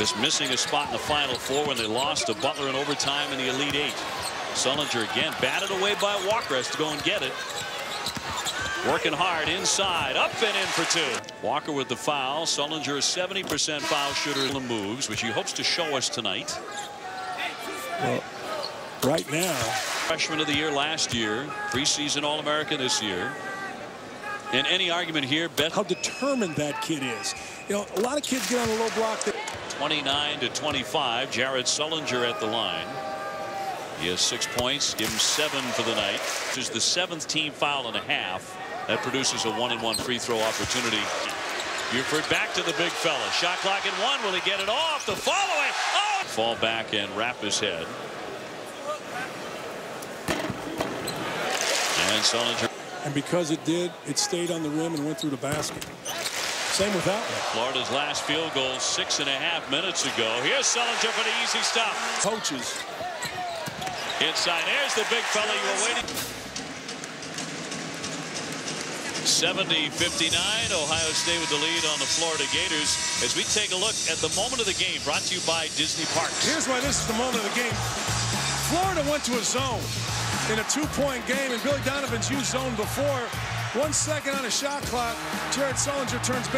Just missing a spot in the Final Four when they lost to Butler in overtime in the Elite Eight. Sullinger again batted away by Walker has to go and get it. Working hard inside, up and in for two. Walker with the foul. Sullinger a 70% foul shooter in the moves, which he hopes to show us tonight. Well, right now. Freshman of the year last year, preseason All-American this year. In any argument here, bet how determined that kid is. You know, a lot of kids get on a low block. 29 to 25. Jared Sullinger at the line. He has six points, give him seven for the night. This is the seventh team foul and a half. That produces a one and one free throw opportunity. Buford back to the big fella. Shot clock in one. Will he get it off? The following. Oh! Fall back and wrap his head. And Sullinger. And because it did, it stayed on the rim and went through the basket. Same with that one. Florida's last field goal six and a half minutes ago. Here's Sullinger for the easy stop. Coaches. Inside. There's the big fella you were waiting. 70-59. Ohio State with the lead on the Florida Gators as we take a look at the moment of the game brought to you by Disney Parks. Here's why this is the moment of the game. Florida went to a zone in a two-point game, and Billy Donovan's used zone before. One second on a shot clock. Jared Sullinger turns back.